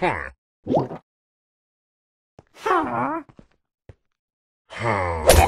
ha. Ha. Ha.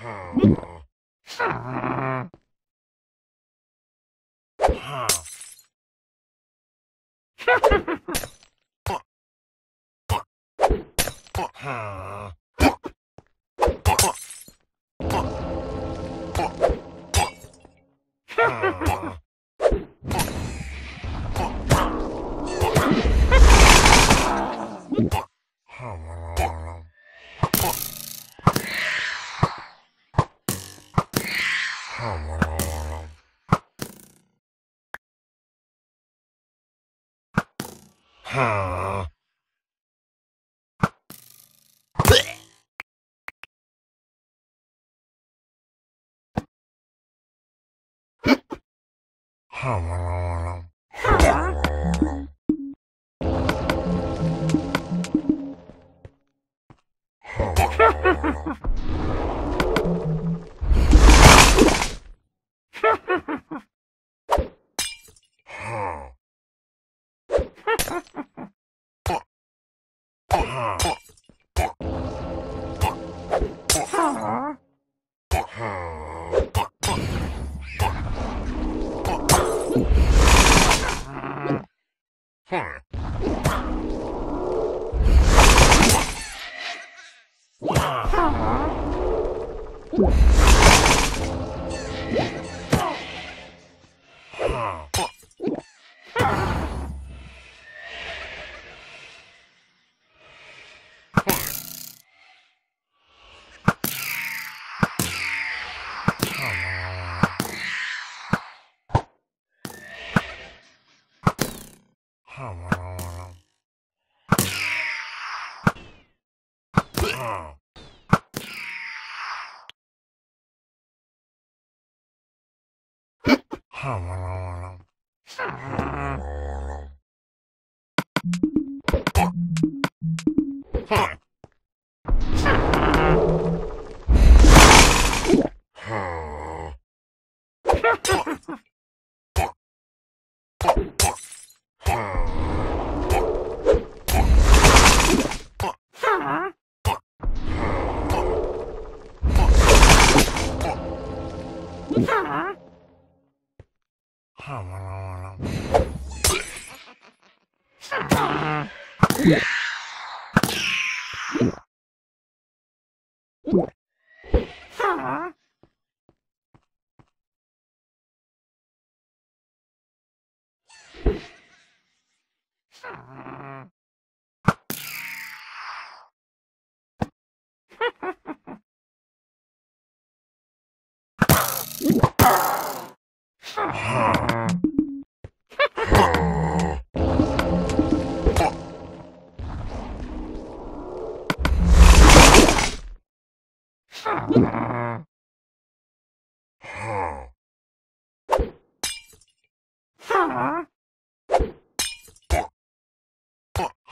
Huh. Huh. Huh. Huh. Oh, Huh. Ah.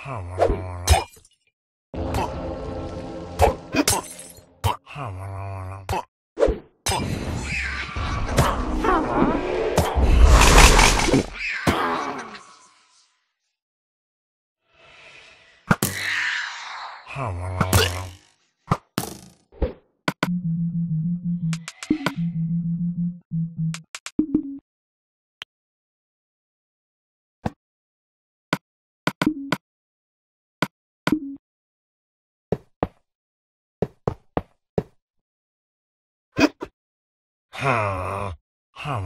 Ha. Ha. 好好